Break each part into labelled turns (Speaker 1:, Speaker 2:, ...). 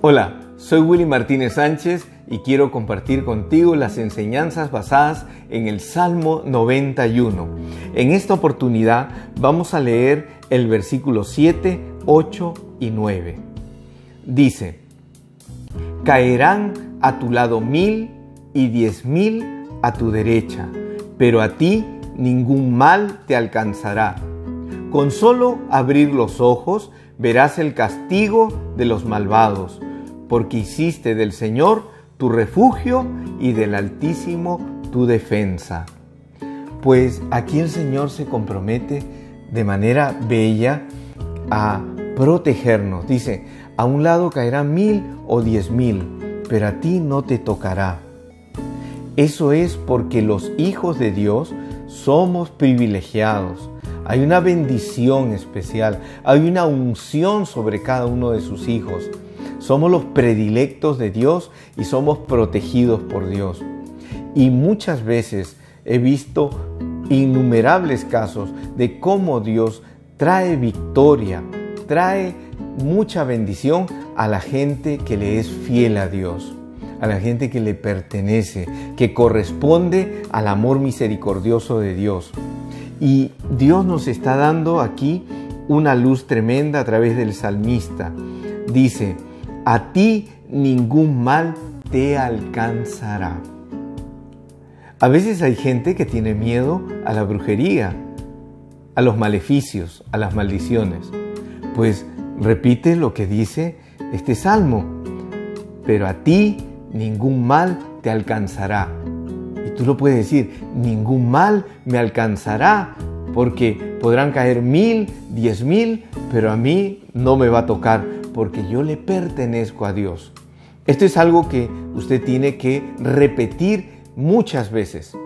Speaker 1: Hola, soy Willy Martínez Sánchez y quiero compartir contigo las enseñanzas basadas en el Salmo 91. En esta oportunidad vamos a leer el versículo 7, 8 y 9. Dice, caerán a tu lado mil y diez mil a tu derecha, pero a ti ningún mal te alcanzará. Con solo abrir los ojos verás el castigo de los malvados porque hiciste del Señor tu refugio y del Altísimo tu defensa. Pues aquí el Señor se compromete de manera bella a protegernos. Dice, a un lado caerán mil o diez mil, pero a ti no te tocará. Eso es porque los hijos de Dios somos privilegiados. Hay una bendición especial, hay una unción sobre cada uno de sus hijos. Somos los predilectos de Dios y somos protegidos por Dios. Y muchas veces he visto innumerables casos de cómo Dios trae victoria, trae mucha bendición a la gente que le es fiel a Dios, a la gente que le pertenece, que corresponde al amor misericordioso de Dios. Y Dios nos está dando aquí una luz tremenda a través del salmista. Dice, a ti ningún mal te alcanzará. A veces hay gente que tiene miedo a la brujería, a los maleficios, a las maldiciones. Pues repite lo que dice este salmo, pero a ti ningún mal te alcanzará. Y tú lo puedes decir, ningún mal me alcanzará, porque podrán caer mil, diez mil, pero a mí no me va a tocar porque yo le pertenezco a Dios. Esto es algo que usted tiene que repetir muchas veces.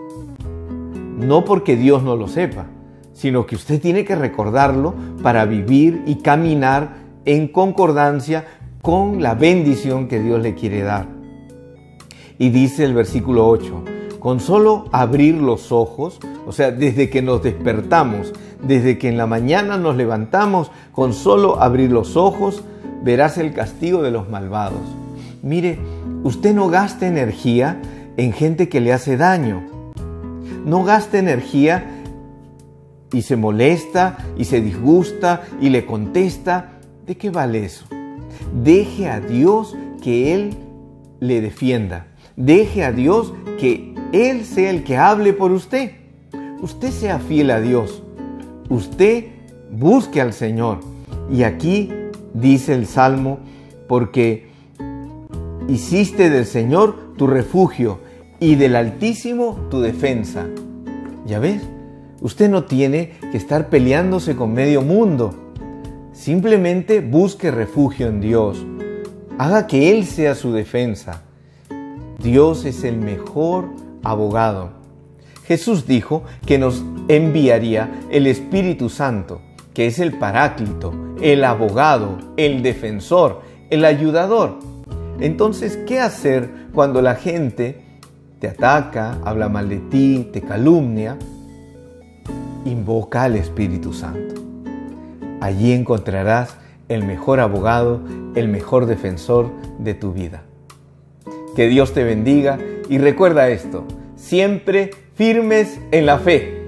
Speaker 1: No porque Dios no lo sepa, sino que usted tiene que recordarlo para vivir y caminar en concordancia con la bendición que Dios le quiere dar. Y dice el versículo 8, con solo abrir los ojos, o sea, desde que nos despertamos, desde que en la mañana nos levantamos, con solo abrir los ojos, verás el castigo de los malvados. Mire, usted no gasta energía en gente que le hace daño. No gasta energía y se molesta y se disgusta y le contesta. ¿De qué vale eso? Deje a Dios que Él le defienda. Deje a Dios que Él sea el que hable por usted. Usted sea fiel a Dios. Usted busque al Señor. Y aquí dice el Salmo, porque hiciste del Señor tu refugio y del Altísimo tu defensa. ¿Ya ves? Usted no tiene que estar peleándose con medio mundo. Simplemente busque refugio en Dios. Haga que Él sea su defensa. Dios es el mejor abogado. Jesús dijo que nos enviaría el Espíritu Santo que es el paráclito, el abogado, el defensor, el ayudador. Entonces, ¿qué hacer cuando la gente te ataca, habla mal de ti, te calumnia? Invoca al Espíritu Santo. Allí encontrarás el mejor abogado, el mejor defensor de tu vida. Que Dios te bendiga y recuerda esto, siempre firmes en la fe